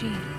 huge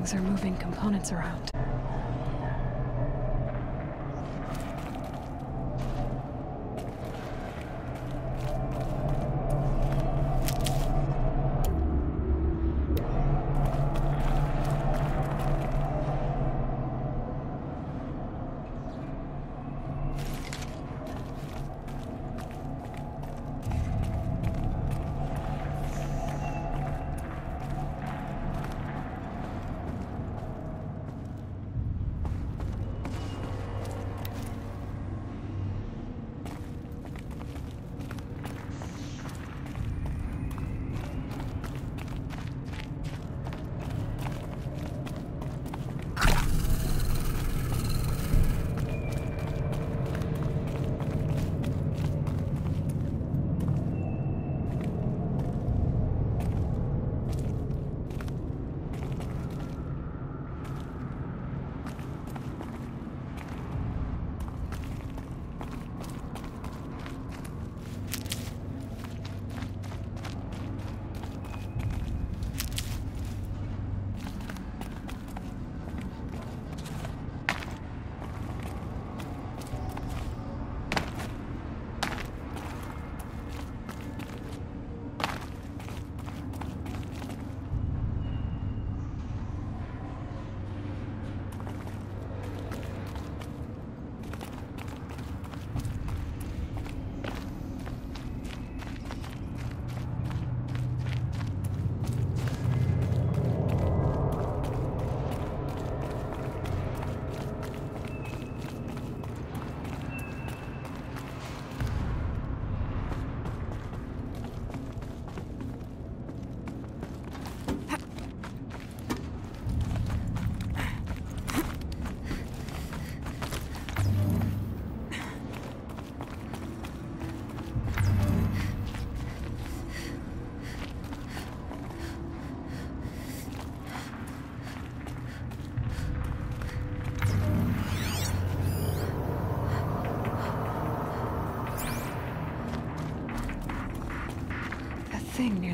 things are moving components around.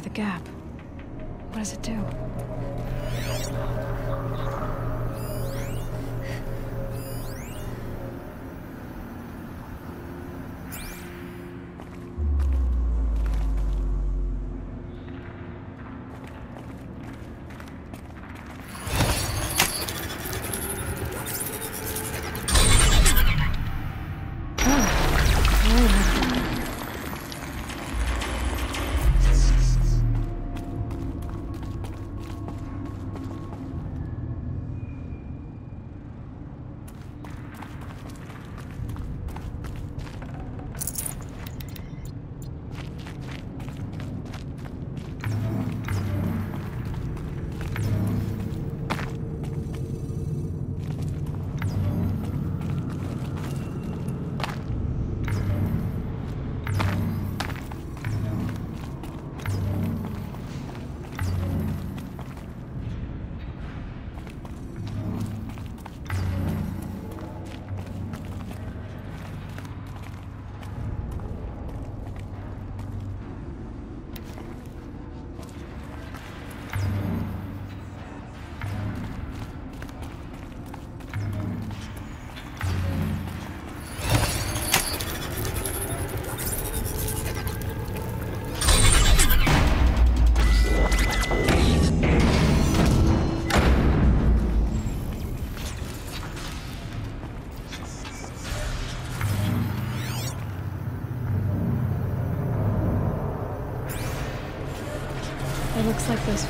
the gap. What does it do?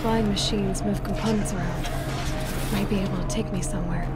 flying machines move components around. Might be able to take me somewhere.